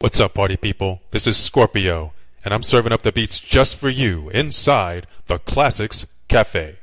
What's up, party people? This is Scorpio, and I'm serving up the beats just for you inside the Classics Cafe.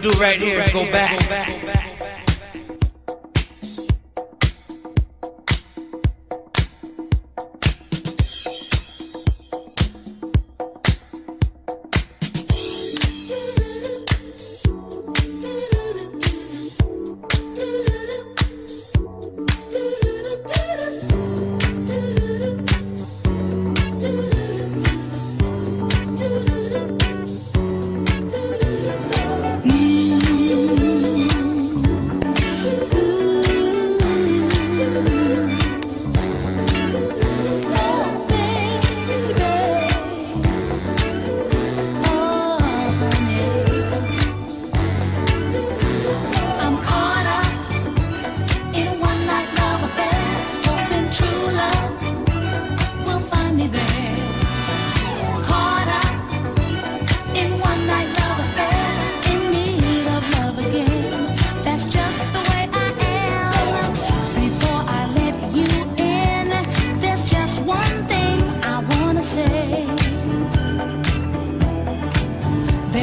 do right here is go back.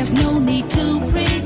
There's no need to pretend.